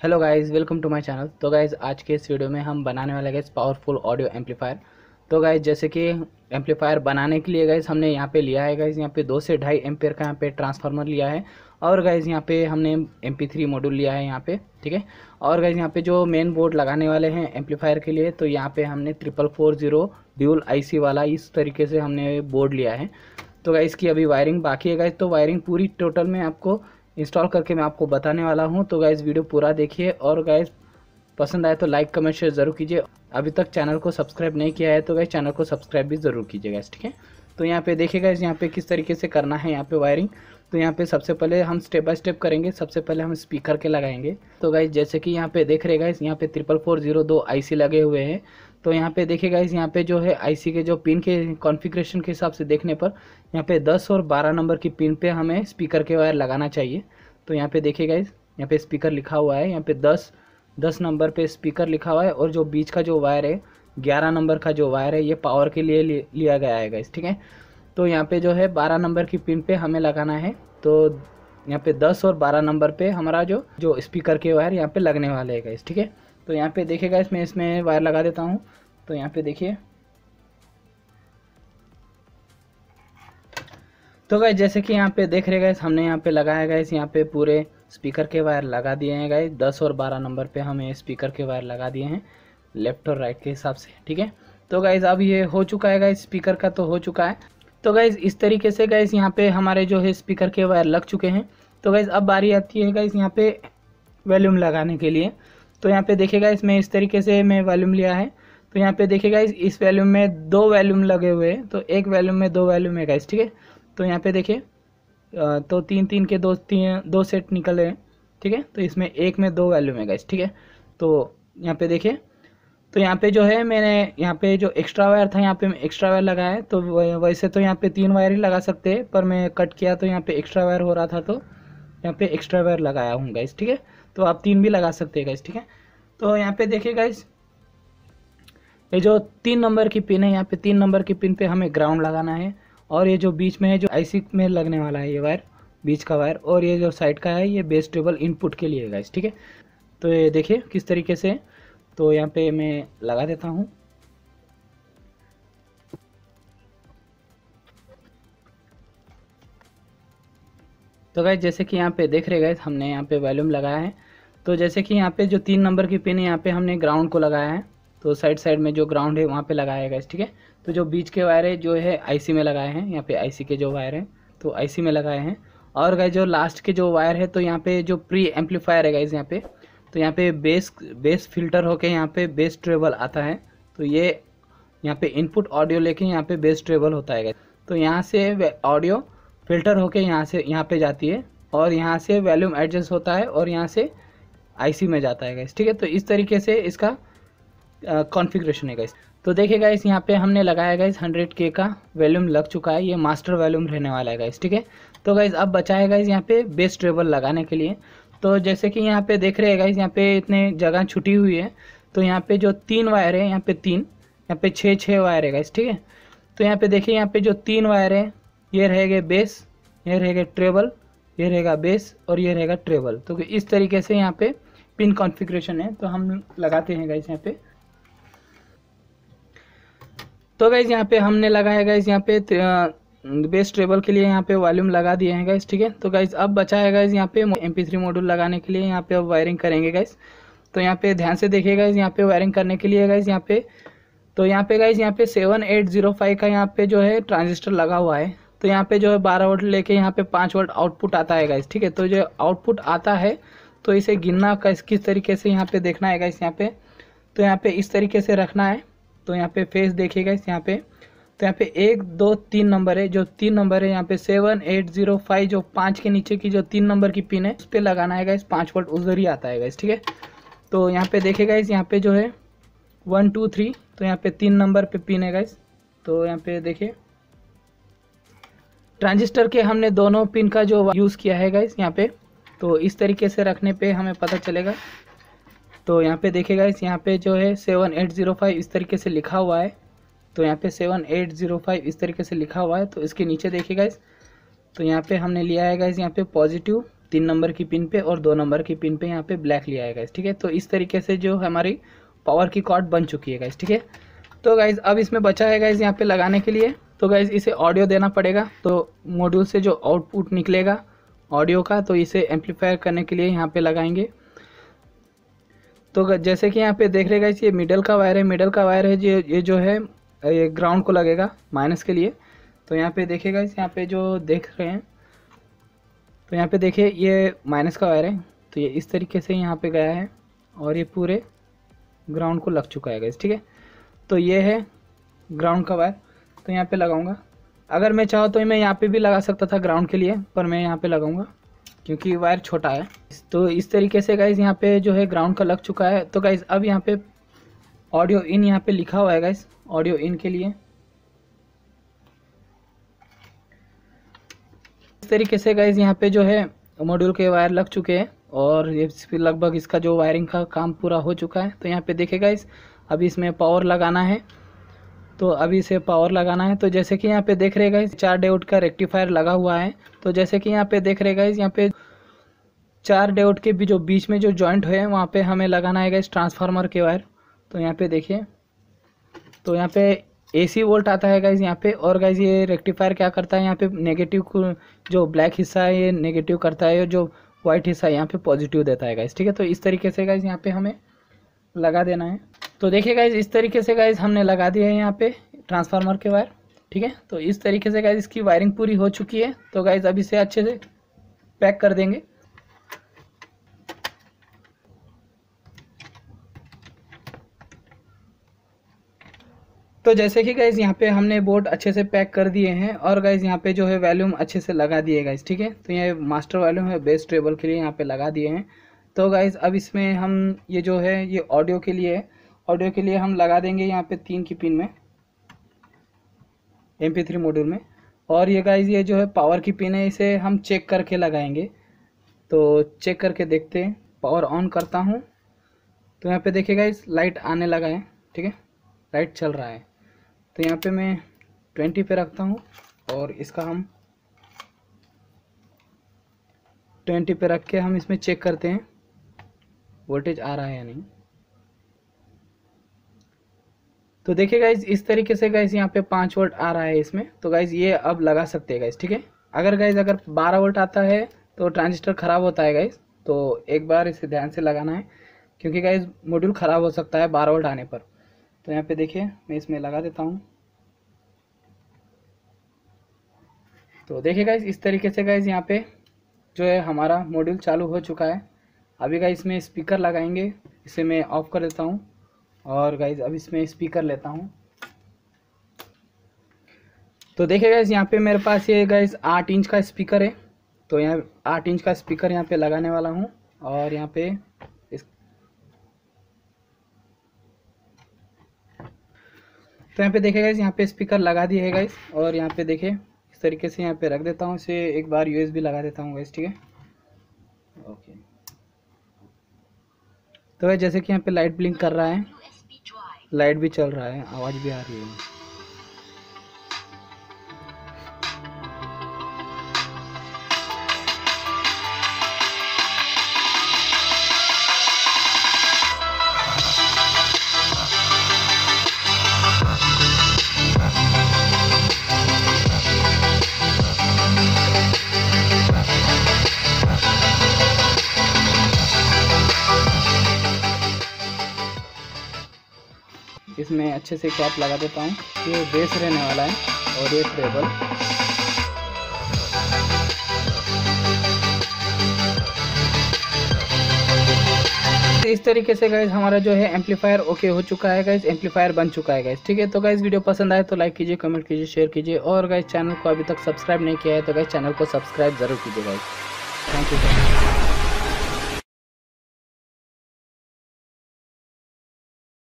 Hello guys welcome to my channel तो guys आज के इस वीडियो में हम बनाने वाले गाइस पावरफुल ऑडियो एम्पलीफायर तो गाइस जैसे कि एम्पलीफायर बनाने के लिए गाइस हमने यहाँ पे लिया है गाइस यहाँ पे दो से ढाई एम्पेयर का यहाँ पे ट्रांसफार्मर लिया है और गाइस यहाँ पे हमने एम पी थ्री मॉड्यूल लिया है यहाँ पे, ठीक है? और गाइस यहाँ पे जो मेन बोर्ड लगाने वाले हैं एम्पलीफायर के लिए तो यहाँ पे हमने triple four zero dual IC वाला इस तरीके से हमने बोर्ड लिया है। तो गाइस की अभी वायरिंग बाकी है गाइस तो वायरिंग पूरी टोटल में आपको इंस्टॉल करके मैं आपको बताने वाला हूँ। तो गाइज़ वीडियो पूरा देखिए और गाइज़ पसंद आए तो लाइक कमेंट शेयर ज़रूर कीजिए। अभी तक चैनल को सब्सक्राइब नहीं किया है तो गाइज़ चैनल को सब्सक्राइब भी ज़रूर कीजिए गाइज़ ठीक है? तो यहाँ पे देखिएगा यहाँ पे किस तरीके से करना है यहाँ पे वायरिंग तो यहाँ पे सबसे पहले हम स्टेप बाय स्टेप करेंगे। सबसे पहले हम स्पीकर के लगाएँगे। तो गाइज़ जैसे कि यहाँ पे देख रहे गाइज़ यहाँ पे ट्रिपल फोर ज़ीरो दो आई लगे हुए हैं। तो यहाँ पे देखिए इस यहाँ पे जो है आईसी के जो पिन के कॉन्फ़िगरेशन के हिसाब से देखने पर, यहाँ पे 10 और 12 नंबर की पिन पे हमें स्पीकर के वायर लगाना चाहिए। तो यहाँ पे देखिए इस यहाँ पे स्पीकर लिखा हुआ है, यहाँ पे 10 10 नंबर पे स्पीकर लिखा हुआ है और जो बीच का जो वायर है 11 नंबर का जो वायर है, ये पावर के लिए लिया गया है गाइज़ ठीक है? तो यहाँ पे जो है 12 नंबर की पिन पे हमें लगाना है। तो यहाँ पे 10 और 12 नंबर पे हमारा जो जो स्पीकर के वायर यहाँ पे लगने वाले हैं गाइज़ ठीक है? तो यहाँ पे देखिएगा, इसमें इसमें वायर लगा देता हूँ। तो यहाँ पे देखिए। तो गाइज़ जैसे कि यहाँ पे देख रहे गए हमने यहाँ पे लगाया गया यहाँ पे पूरे स्पीकर के वायर लगा दिए हैं गाइज़ दस और बारह नंबर पे हमें स्पीकर के वायर लगा दिए हैं, लेफ़्ट और राइट के हिसाब से, ठीक है? तो गाइज़ अब ये हो चुका है गाइज़ स्पीकर का तो हो चुका है। तो गाइज़ इस तरीके से गाइज़ यहाँ पे हमारे जो है स्पीकर के वायर लग चुके हैं। तो गाइज़ अब बारी आती है गाइज़ यहाँ पे वॉल्यूम लगाने के लिए। तो यहाँ पे देखेगा इसमें इस तरीके से मैं वॉल्यूम लिया है तो यहाँ पे देखेगा इस इस वैल्यूम में दो वैल्यूम लगे हुए हैं तो एक वैल्यूम में दो वैल्यूम है गाइज़ ठीक है तो यहाँ पे देखिए तो तीन तीन के दो तीन दो सेट निकले हैं ठीक है तो इसमें एक में दो वैल्यूम है गाइस ठीक है तो यहाँ पे देखिए तो यहाँ पे जो है मैंने यहाँ पे जो एक्स्ट्रा वायर था यहाँ पे मैं एक्स्ट्रा वायर लगाया है तो वैसे तो यहाँ पे तीन वायर ही लगा सकते हैं पर मैं कट किया तो यहाँ पे एक्स्ट्रा वायर हो रहा था तो यहाँ पे एक्स्ट्रा वायर लगाया हूँ गाइस ठीक है तो आप तीन भी लगा सकते हैं गाइस ठीक है? तो यहाँ पे देखिए गाइस ये जो तीन नंबर की पिन है, यहाँ पे तीन नंबर की पिन पे हमें ग्राउंड लगाना है और ये जो बीच में है, जो आईसी में लगने वाला है ये वायर बीच का वायर और ये जो साइड का है, ये बेस टेबल इनपुट के लिए गाइस ठीक है? तो ये देखिए किस तरीके से तो यहाँ पे मैं लगा देता हूँ। तो गाइज़ जैसे कि यहाँ पे देख रहे गए हमने यहाँ पे वॉल्यूम लगाया है। तो जैसे कि यहाँ पे जो तीन नंबर की पिन है, यहाँ पे हमने ग्राउंड को लगाया है। तो साइड साइड में जो ग्राउंड है, वहाँ पे लगाया है ठीक है? तो जो बीच के वायर है, जो है आईसी में लगाए हैं, यहाँ पे आईसी के जो वायर हैं तो आईसी में लगाए हैं। और गाइज़ जो लास्ट के जो वायर है तो यहाँ पे जो प्री एम्पलीफायर है गाइज़ यहाँ पे तो यहाँ पे बेस बेस फ़िल्टर होके यहाँ पे बेस ट्रेबल आता है। तो ये यहाँ पे इनपुट ऑडियो लेके यहाँ पे बेस ट्रेबल होता है तो यहाँ से ऑडियो फ़िल्टर होके यहाँ से, यहाँ पे जाती है। और यहाँ से वॉल्यूम एडजस्ट होता है और यहाँ से आईसी में जाता है गाइज़ ठीक है तो इस तरीके से इसका कॉन्फ़िगरेशन है गाइस तो देखिए गाइस यहाँ पे हमने लगाया गाइस हंड्रेड के का वैल्यूम लग चुका है ये मास्टर वैल्यूम रहने वाला है गाइस ठीक है तो गाइस अब बचा है गाइस यहाँ पे बेस ट्रेबल लगाने के लिए तो जैसे कि यहाँ पे देख रहे हैं गाइस यहाँ पे इतने जगह छुटी हुई है तो यहाँ पे जो तीन वायर है यहाँ पे तीन यहाँ पे छः छः वायर है गाइस ठीक है तो यहाँ पे देखिए यहाँ पे जो तीन वायर है ये रहेगा बेस ये रहेगा ट्रेबल ये रहेगा बेस और ये रहेगा ट्रेबल तो इस तरीके से यहाँ पे पिन कॉन्फ़िगरेशन है तो हम लगाते हैं गाइस यहाँ पे तो गाइज़ यहाँ पे हमने लगाया गाइज़ यहाँ पे बेस ट्रेबल के लिए यहाँ पे वॉल्यूम लगा दिए हैं गाइज़ ठीक है तो गाइज़ अब बचा है गाइज़ यहाँ पे एम पी मॉड्यूल लगाने के लिए यहाँ पे अब वायरिंग करेंगे गाइज़ तो यहाँ पे ध्यान से देखिए गाइज़ यहाँ पे वायरिंग करने के लिए गाइज़ यहाँ पे तो यहाँ पे गाइज़ यहाँ पे सेवन एट ज़ीरो फाइव का यहाँ पे जो है ट्रांजिस्टर लगा हुआ है तो यहाँ पे जो है बारह वोल्ट लेके यहाँ पे पाँच वोल्ट आउटपुट आता है गाइज़ ठीक है तो जो आउटपुट आता है तो इसे गिनना किस किस तरीके से यहाँ पे देखना है गाइज़ यहाँ पे? तो यहाँ पे इस तरीके से रखना है। तो यहाँ पे फेस देखिएगा इस यहाँ पे। तो यहाँ पे एक, दो, तीन नंबर है। जो तीन नंबर है, यहाँ पे सेवन एट ज़ीरो फाइव जो पाँच के नीचे की जो तीन नंबर की पिन है, उस पर लगाना है गाइस पाँच वोल्ट उधर ही आता है गाइस ठीक है? तो यहाँ पे देखेगा इस यहाँ पे जो है वन टू थ्री तो यहाँ पे तीन नंबर पे पिन है गाइस तो यहाँ पे देखिए। ट्रांजिस्टर के हमने दोनों पिन का जो यूज़ किया है गाइस यहाँ पे। तो इस तरीके से रखने पे हमें पता चलेगा। तो यहाँ पे देखेगा इस यहाँ पे जो है सेवन एट ज़ीरो फाइव इस तरीके से लिखा हुआ है। तो यहाँ पे सेवन एट ज़ीरो फाइव इस तरीके से लिखा हुआ है। तो इसके नीचे देखिएगा इस तो यहाँ पे हमने लिया है गाइज़ यहाँ पे पॉजिटिव तीन नंबर की पिन पे और दो नंबर की पिन पे यहाँ पे ब्लैक लिया है गाइस ठीक है? तो इस तरीके से जो हमारी पावर की कॉर्ड बन चुकी है गाइस ठीक है? तो गाइज़ अब इसमें बचा है गाइज़ यहाँ पे लगाने के लिए। तो गाइज़ इसे ऑडियो देना पड़ेगा। तो मॉड्यूल से जो आउटपुट निकलेगा ऑडियो का तो इसे एम्पलीफायर करने के लिए यहाँ पे लगाएँगे। तो जैसे कि यहाँ पे देख रहे गाइस ये मिडल का वायर है मिडल का वायर है जो ये जो है, ये ग्राउंड को लगेगा माइनस के लिए। तो यहाँ पे देखिएगा इस यहाँ पे जो देख रहे हैं तो यहाँ पे देखिए, ये माइनस का वायर है तो ये इस तरीके से यहाँ पे गया है, और ये पूरे ग्राउंड को लग चुका है ठीक है? तो ये है ग्राउंड का वायर तो यहाँ पे लगाऊँगा। अगर मैं चाहूँ तो मैं यहाँ पे भी लगा सकता था ग्राउंड के लिए, पर मैं यहाँ पे लगाऊँगा, क्योंकि वायर छोटा है। तो इस तरीके से गाइज़ यहाँ पे जो है ग्राउंड का लग चुका है। तो गाइज़ अब यहाँ पे ऑडियो इन यहाँ पे लिखा हुआ है गाइज़ ऑडियो इन के लिए। इस तरीके से गाइज़ यहाँ पे जो है मॉड्यूल के वायर लग चुके हैं, और ये लगभग इसका जो वायरिंग का काम पूरा हो चुका है। तो यहाँ पे देखे गाइज़ अभी इसमें पावर लगाना है। तो अभी इसे पावर लगाना है। तो जैसे कि यहाँ पे देख रहे गाइज़ चार डेउट का रेक्टिफायर लगा हुआ है। तो जैसे कि यहाँ पे देख रहे गाइज़ यहाँ पे चार डेउट के भी जो बीच में जो जॉइंट है, वहाँ पे हमें लगाना है गाइज़ ट्रांसफार्मर के वायर तो यहाँ पे देखिए। तो यहाँ पे एसी वोल्ट आता है गाइज़ यहाँ पे। और गाइज़ ये रेक्टिफायर क्या करता है? यहाँ पे नेगेटिव जो ब्लैक हिस्सा है, ये नेगेटिव करता है जो व्हाइट हिस्सा है, यहाँ पे पॉजिटिव देता है गाइज़ ठीक है? तो इस तरीके से गाइज़ यहाँ पे हमें लगा देना है। तो देखिए गाइज़ इस तरीके से गाइज़ हमने लगा दिया है यहाँ पे ट्रांसफार्मर के वायर ठीक है? तो इस तरीके से गाइज़ इसकी वायरिंग पूरी हो चुकी है। तो गाइज़ अब इसे अच्छे से पैक कर देंगे। तो जैसे कि गाइज़ यहाँ पे हमने बोर्ड अच्छे से पैक कर दिए हैं और गाइज़ यहाँ पे जो है वैल्यूम अच्छे से लगा दिए गाइज़ ठीक है? तो ये मास्टर वैल्यूम है बेस्ट ट्रेबल के लिए यहाँ पे लगा दिए हैं। तो गाइज़ अब इसमें हम ये जो है, ये ऑडियो के लिए ऑडियो के लिए हम लगा देंगे यहाँ पे तीन की पिन में एम पी मॉड्यूल में। और ये गाइज़ ये जो है पावर की पिन है, इसे हम चेक करके लगाएँगे। तो चेक करके देखते हैं। पावर ऑन करता हूँ। तो यहाँ पे देखिए गाइज़ लाइट आने लगा है, ठीक है? लाइट चल रहा है। तो यहाँ पे मैं ट्वेंटी पे रखता हूँ और इसका हम ट्वेंटी पे रख के हम इसमें चेक करते हैं। वोल्टेज आ रहा है या नहीं? तो देखिए गाइज़ इस तरीके से गाइज़ यहाँ पे पाँच वोल्ट आ रहा है इसमें। तो गाइज़ ये अब लगा सकते हैं गाइज़ ठीक है? अगर गाइज़ अगर बारह वोल्ट आता है तो ट्रांजिस्टर ख़राब होता है गाइज़ तो एक बार इसे ध्यान से लगाना है, क्योंकि गाइज़ मॉड्यूल ख़राब हो सकता है बारह वोल्ट आने पर। तो यहाँ पे देखिए, मैं इसमें लगा देता हूँ। तो देखिए गाइज़ इस तरीके से गाइज़ यहाँ पे जो है हमारा मॉड्यूल चालू हो चुका है। अभी गाइज़ इसमें स्पीकर लगाएँगे, इसे मैं ऑफ़ कर देता हूँ। और गाइज़ अब इसमें स्पीकर लेता हूँ। तो देखिए गाइज़ यहाँ पे मेरे पास ये गाइज़ आठ इंच का स्पीकर है। तो यहाँ, आठ इंच का स्पीकर यहाँ पे लगाने वाला हूँ और यहाँ पे इस तो यहाँ पे देखिए गाइज़ यहाँ पे स्पीकर लगा दिए है गाइज़ और यहाँ पे देखिए, इस तरीके से यहाँ पे रख देता हूँ इसे। एक बार यूएसबी लगा देता हूँ गाइज़ ठीक है? ओके तो जैसे कि यहाँ पे लाइट ब्लिंक कर रहा है। लाइट भी चल रहा है आवाज़ भी आ रही है। इसमें अच्छे से कैप लगा देता हूँ। ये बेस रहने वाला है और ये ट्रेबल इस तरीके से गाइज़ हमारा जो है एम्पलीफायर ओके हो चुका है गाइज़ एम्पलीफायर बन चुका है गाइज़ ठीक है? तो गाइज़ वीडियो पसंद आए तो लाइक कीजिए कमेंट कीजिए शेयर कीजिए और गाइज़ चैनल को अभी तक सब्सक्राइब नहीं किया है तो गाइज़ चैनल को सब्सक्राइब ज़रूर कीजिए गाइज़ थैंक यू